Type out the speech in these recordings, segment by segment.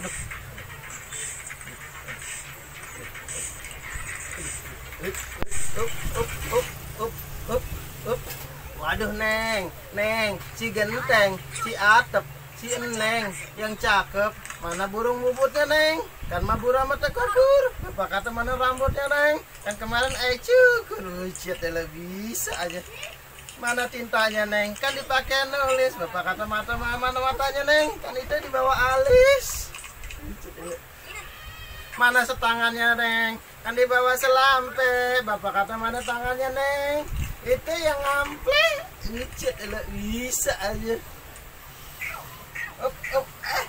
Aduh. Up, up, up, up, up. Waduh neng, neng, si genteng, si atap si neng yang cakep. Mana burung bubutnya neng? Kan mah burung mata kabur. Apa kata mana rambutnya neng? Kan kemarin ecu, kerucutnya lebih bisa aja mana tintanya neng kan dipakai nulis bapak kata mata mana matanya neng kan itu dibawa alis mana setangannya neng? Kan di bawah selampe. Bapak kata mana tangannya neng? Itu yang ngample elah bisa aja up up eh.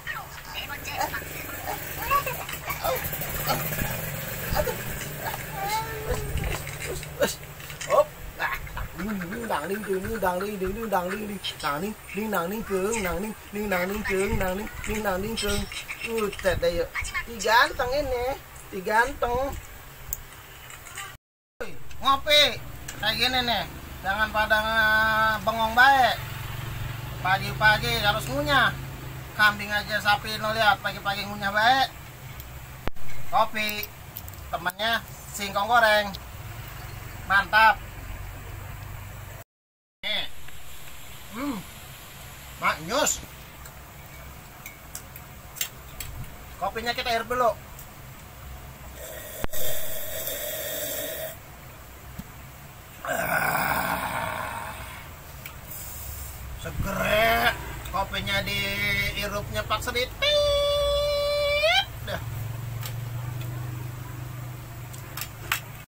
Hop. Utet deh yuk diganteng ini diganteng ngopi kayak gini nih jangan pada bengong baik pagi-pagi harus ngunyah kambing aja sapi lo lihat pagi-pagi ngunyah baik kopi temennya singkong goreng mantap nih hmm maknyus kopinya kita air dulu. Segere kopinya diirupnya pak sedikit